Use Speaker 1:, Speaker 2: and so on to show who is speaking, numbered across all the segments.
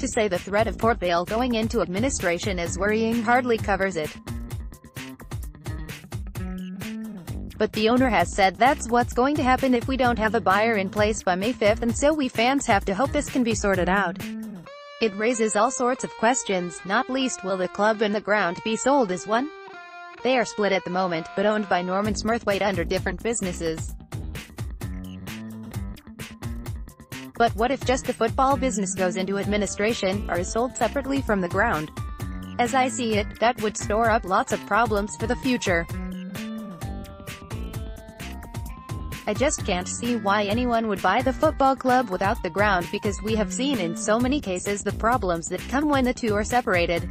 Speaker 1: To say the threat of Port Vale going into administration is worrying hardly covers it. But the owner has said that's what's going to happen if we don't have a buyer in place by May 5th and so we fans have to hope this can be sorted out. It raises all sorts of questions, not least will the club and the ground be sold as one? They are split at the moment, but owned by Norman Smurthwaite under different businesses. But what if just the football business goes into administration, or is sold separately from the ground? As I see it, that would store up lots of problems for the future. I just can't see why anyone would buy the football club without the ground because we have seen in so many cases the problems that come when the two are separated.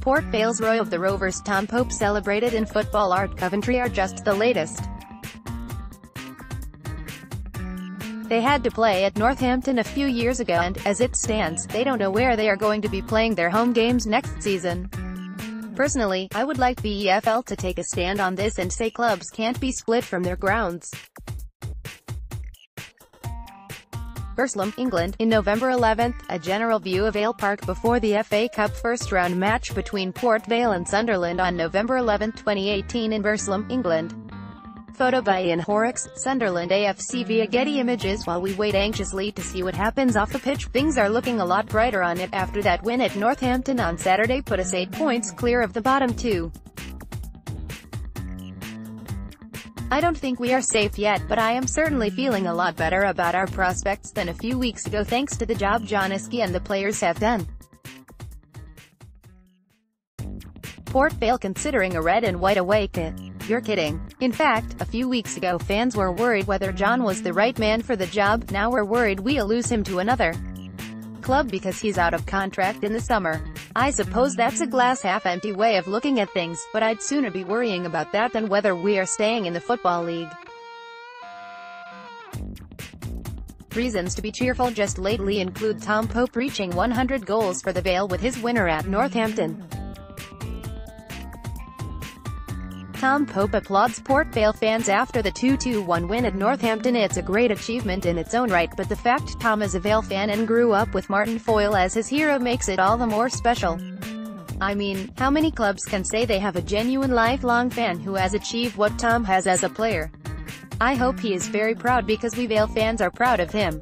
Speaker 1: Port Vale's Roy of the Rovers Tom Pope celebrated in football art Coventry are just the latest. They had to play at Northampton a few years ago and, as it stands, they don't know where they are going to be playing their home games next season. Personally, I would like the EFL to take a stand on this and say clubs can't be split from their grounds. Burslem, England, in November 11, a general view of Vale Park before the FA Cup first-round match between Port Vale and Sunderland on November 11, 2018 in Burslem, England. Photo by Ian Horrocks, Sunderland AFC via Getty Images While we wait anxiously to see what happens off the pitch, things are looking a lot brighter on it after that win at Northampton on Saturday put us 8 points clear of the bottom two. I don't think we are safe yet, but I am certainly feeling a lot better about our prospects than a few weeks ago thanks to the job John Askey and the players have done. Port Vale considering a red and white away kit. You're kidding. In fact, a few weeks ago fans were worried whether John was the right man for the job, now we're worried we'll lose him to another club because he's out of contract in the summer. I suppose that's a glass half-empty way of looking at things, but I'd sooner be worrying about that than whether we are staying in the Football League. Reasons to be cheerful just lately include Tom Pope reaching 100 goals for the Vale with his winner at Northampton. Tom Pope applauds Port Vale fans after the 2-2-1 win at Northampton It's a great achievement in its own right but the fact Tom is a Vale fan and grew up with Martin Foyle as his hero makes it all the more special. I mean, how many clubs can say they have a genuine lifelong fan who has achieved what Tom has as a player? I hope he is very proud because we Vale fans are proud of him.